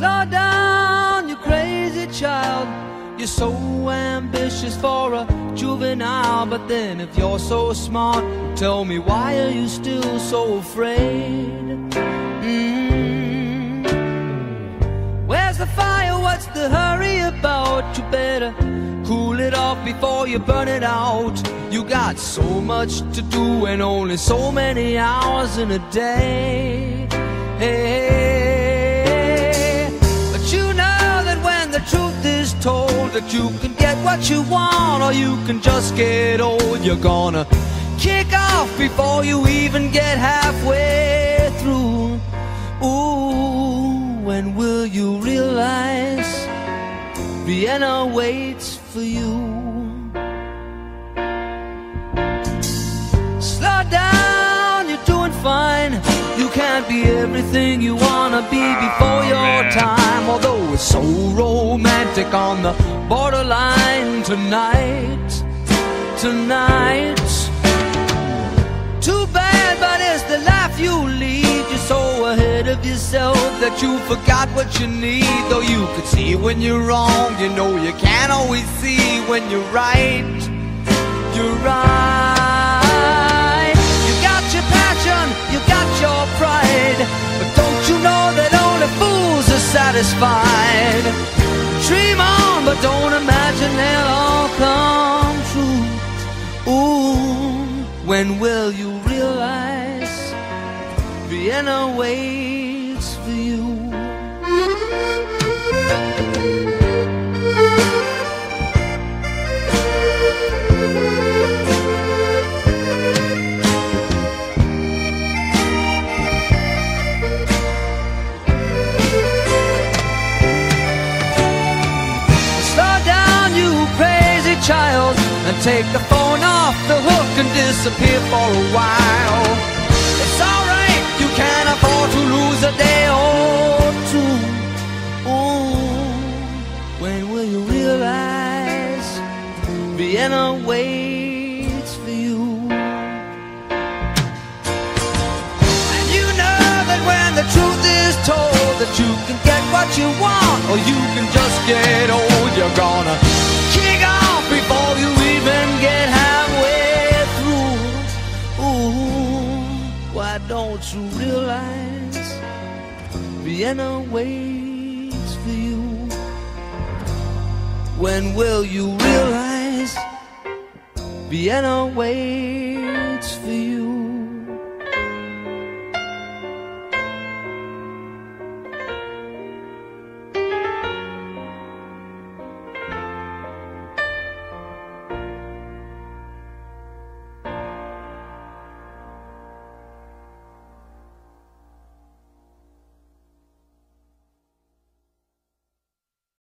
Slow down, you crazy child. You're so ambitious for a juvenile, but then if you're so smart, tell me why are you still so afraid? Mm. Where's the fire? What's the hurry about? You better cool it off before you burn it out. You got so much to do and only so many hours in a day. Hey, that you can get what you want or you can just get old, you're gonna kick off before you even get halfway through. Ooh, when will you realize Vienna waits for you? Slow down, you're doing fine. You can't be everything you wanna be ah, before your time. Although it's so romantic on the borderline tonight, tonight. Too bad, but it's the life you lead. You're so ahead of yourself that you forgot what you need. Though you could see when you're wrong, you know you can't always see when you're right. You're right. You got your passion, you got your pride. But don't you know that only fools are satisfied? But don't imagine they'll all come true. Ooh, when will you realize Vienna waits for you? Take the phone off the hook and disappear for a while. It's alright, you can afford to lose a day or two. Ooh, when will you realize Vienna waits for you? And you know that when the truth is told that you can get what you want or you can just get old, don't realize Vienna waits for you? When will you realize Vienna waits for you?